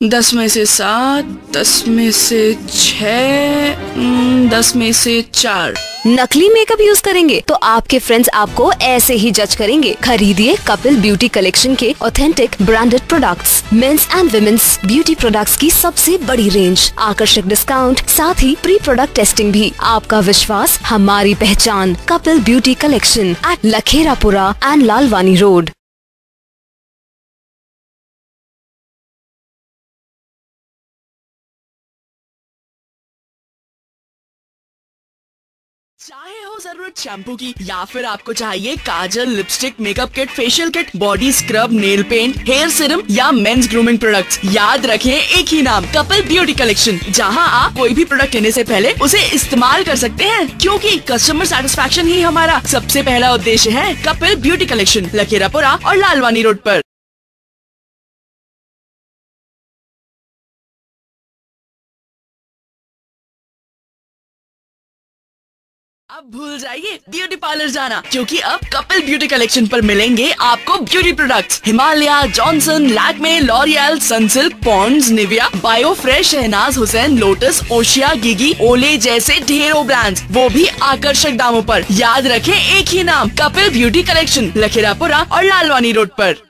दस में से सात, दस में से छ दस में से चार। नकली मेकअप यूज़ करेंगे तो आपके फ्रेंड्स आपको ऐसे ही जज करेंगे। खरीदिए कपिल ब्यूटी कलेक्शन के authentic branded products men's and women's beauty products की सबसे बड़ी रेंज आकर्षक डिस्काउंट साथ ही प्री प्रोडक्ट टेस्टिंग भी। आपका विश्वास, हमारी पहचान। Kapil Beauty Collection at Lakherapura and Lalwani road चाहे हो ज़रूरत शैम्पू की, या फिर आपको चाहिए kajal lipstick makeup kit facial kit body scrub nail paint hair serum या मेंस ग्रूमिंग प्रोडक्ट्स याद रखें एक ही नाम, कपिल ब्यूटी कलेक्शन जहाँ आप कोई भी प्रोडक्ट लेने से पहले उसे इस्तेमाल कर सकते हैं, क्योंकि कस्टमर सेटिस्फेक्शन ही हमारा सबसे पहला उद्देश्य है कपिल ब्यूटी कलेक्शन लखेरापुरा और लालवानी रोड पर। अब भूल जाइए ब्यूटी पार्लर जाना, क्योंकि अब कपिल ब्यूटी कलेक्शन पर मिलेंगे आपको beauty products Himalaya, Johnson, Lakme, L'Oreal, Sunsilk, Pond's, Nivea Bio Fresh Shahnaz Husain, Lotus, Oshea, Gigi, Olay जैसे ढेरों ब्रांड्स वो भी आकर्षक दामों पर। याद रखें एक ही नाम, कपिल ब्यूटी कलेक्शन लखेरापुरा और लालवानी रोड पर।